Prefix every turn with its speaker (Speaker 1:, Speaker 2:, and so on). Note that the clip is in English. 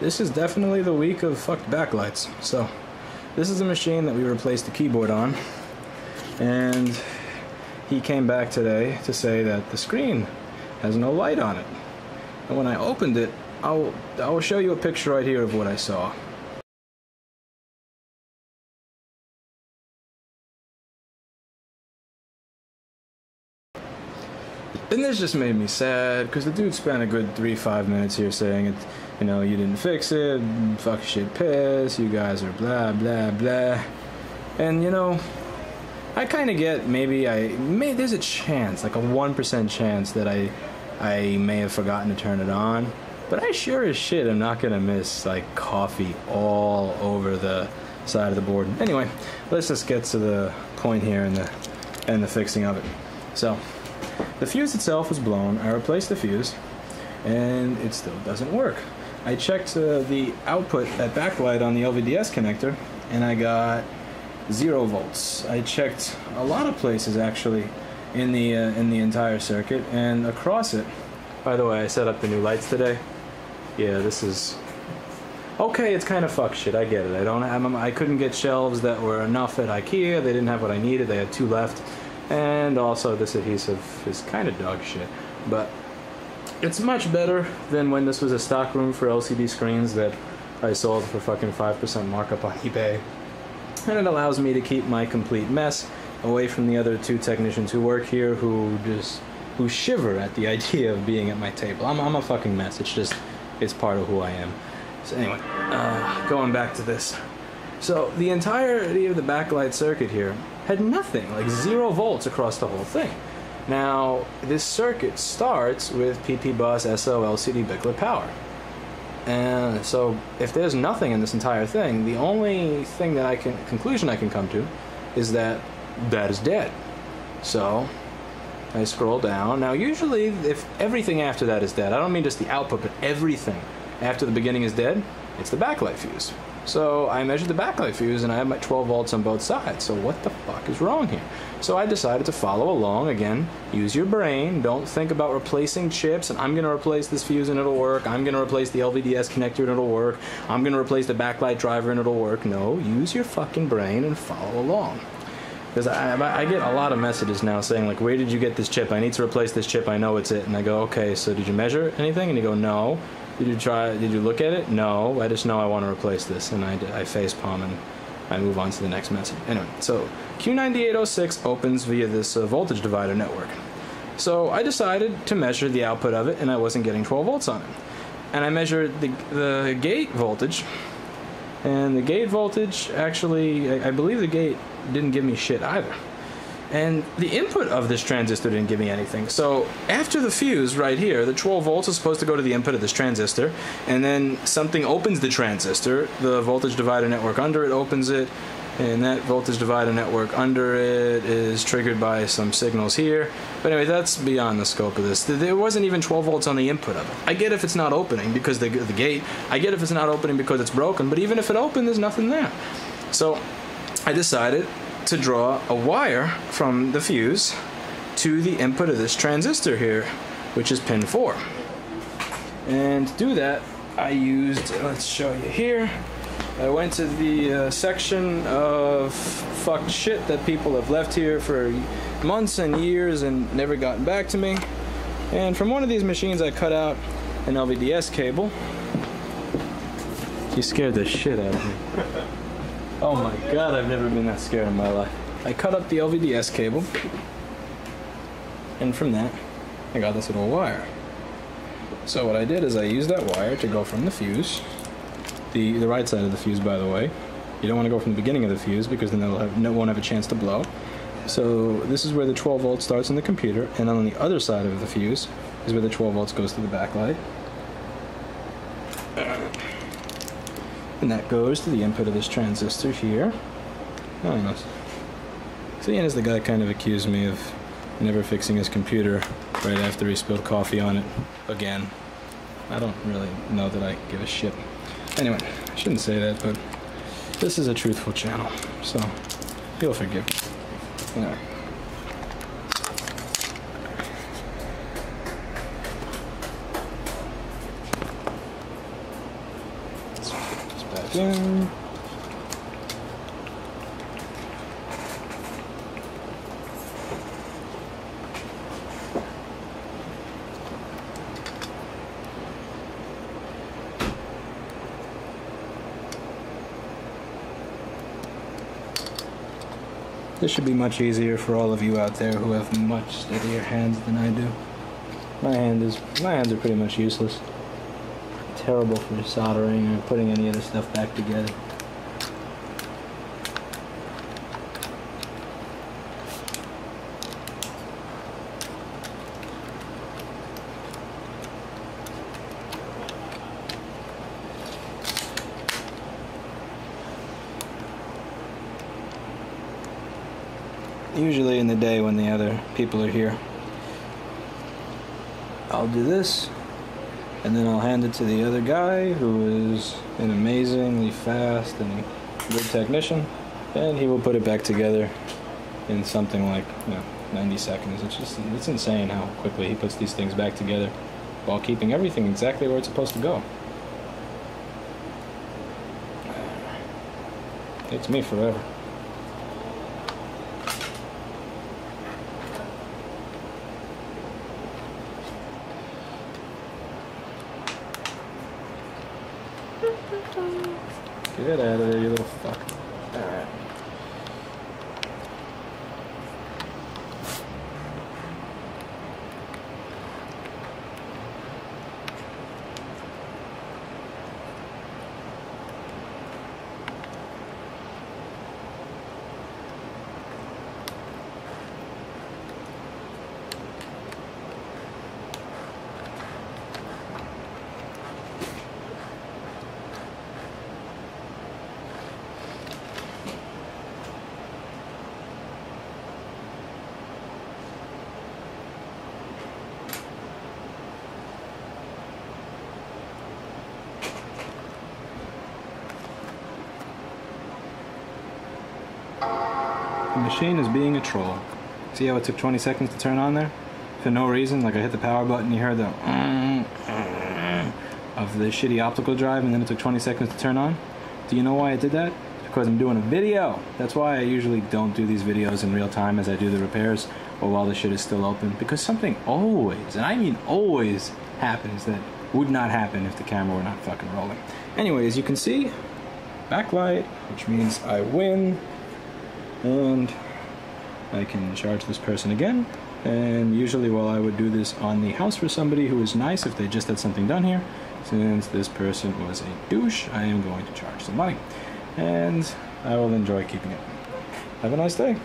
Speaker 1: this is definitely the week of fucked backlights. So, this is a machine that we replaced the keyboard on, and he came back today to say that the screen has no light on it. And when I opened it, I'll I will show you a picture right here of what I saw. And this just made me sad because the dude spent a good three, five minutes here saying it, you know, you didn't fix it, fuck shit piss, you guys are blah, blah, blah. And, you know, I kind of get maybe I, may, there's a chance, like a 1% chance that I, I may have forgotten to turn it on. But I sure as shit am not gonna miss like coffee all over the side of the board. Anyway, let's just get to the point here and the, and the fixing of it. So, the fuse itself was blown. I replaced the fuse, and it still doesn't work. I checked uh, the output, at backlight on the LVDS connector, and I got zero volts. I checked a lot of places actually in the uh, in the entire circuit, and across it. By the way, I set up the new lights today. Yeah, this is okay. It's kind of fuck shit. I get it. I don't. I'm, I couldn't get shelves that were enough at IKEA. They didn't have what I needed. They had two left and also this adhesive is kind of dog shit but it's much better than when this was a stock room for LCD screens that I sold for fucking 5% markup on eBay. And it allows me to keep my complete mess away from the other two technicians who work here who just who shiver at the idea of being at my table. I'm, I'm a fucking mess. It's just it's part of who I am. So anyway uh, going back to this. So the entirety of the backlight circuit here had nothing, like zero volts across the whole thing. Now, this circuit starts with PP bus SO LCD Bickler power. And so if there's nothing in this entire thing, the only thing that I can conclusion I can come to is that that is dead. So I scroll down. Now usually if everything after that is dead, I don't mean just the output, but everything after the beginning is dead, it's the backlight fuse. So I measured the backlight fuse and I have my 12 volts on both sides. So what the fuck is wrong here? So I decided to follow along. Again, use your brain. Don't think about replacing chips and I'm going to replace this fuse and it'll work. I'm going to replace the LVDS connector and it'll work. I'm going to replace the backlight driver and it'll work. No, use your fucking brain and follow along. Because I, I get a lot of messages now saying, like, where did you get this chip? I need to replace this chip. I know it's it. And I go, okay, so did you measure anything? And you go, no. Did you try? Did you look at it? No. I just know I want to replace this, and I, I face palm and I move on to the next message. Anyway, so Q9806 opens via this uh, voltage divider network. So I decided to measure the output of it, and I wasn't getting 12 volts on it. And I measured the the gate voltage, and the gate voltage actually, I, I believe the gate didn't give me shit either. And the input of this transistor didn't give me anything. So after the fuse right here, the 12 volts is supposed to go to the input of this transistor, and then something opens the transistor, the voltage divider network under it opens it, and that voltage divider network under it is triggered by some signals here. But anyway, that's beyond the scope of this. There wasn't even 12 volts on the input of it. I get if it's not opening because the, the gate, I get if it's not opening because it's broken, but even if it opened, there's nothing there. So I decided to draw a wire from the fuse to the input of this transistor here, which is pin 4. And to do that, I used, let's show you here, I went to the uh, section of fucked shit that people have left here for months and years and never gotten back to me. And from one of these machines, I cut out an LVDS cable. You scared the shit out of me. Oh my god, I've never been that scared in my life. I cut up the LVDS cable, and from that, I got this little wire. So what I did is I used that wire to go from the fuse, the, the right side of the fuse by the way. You don't want to go from the beginning of the fuse because then it'll have, no won't have a chance to blow. So this is where the 12 volt starts in the computer, and then on the other side of the fuse is where the 12 volts goes to the backlight. And that goes to the input of this transistor here. Oh, nice. So Ian is the guy kind of accused me of never fixing his computer right after he spilled coffee on it again. I don't really know that I give a shit. Anyway, I shouldn't say that, but this is a truthful channel, so you'll forgive me. Anyway. In. This should be much easier for all of you out there who have much steadier hands than I do. My hand is my hands are pretty much useless. Terrible for soldering or putting any of this stuff back together. Usually in the day when the other people are here. I'll do this, and then I'll hand it to the other guy who is an amazingly fast and good technician, and he will put it back together in something like you know, 90 seconds. It's just it's insane how quickly he puts these things back together while keeping everything exactly where it's supposed to go. Takes me forever. Get out of there, you little fuck. Machine is being a troll. See how it took 20 seconds to turn on there? For no reason, like I hit the power button, you heard the uh, of the shitty optical drive, and then it took 20 seconds to turn on. Do you know why I did that? Because I'm doing a video. That's why I usually don't do these videos in real time as I do the repairs or while the shit is still open. Because something always, and I mean always, happens that would not happen if the camera were not fucking rolling. Anyway, as you can see, backlight, which means I win and I can charge this person again. And usually, while I would do this on the house for somebody who is nice if they just had something done here, since this person was a douche, I am going to charge some money. And I will enjoy keeping it. Have a nice day.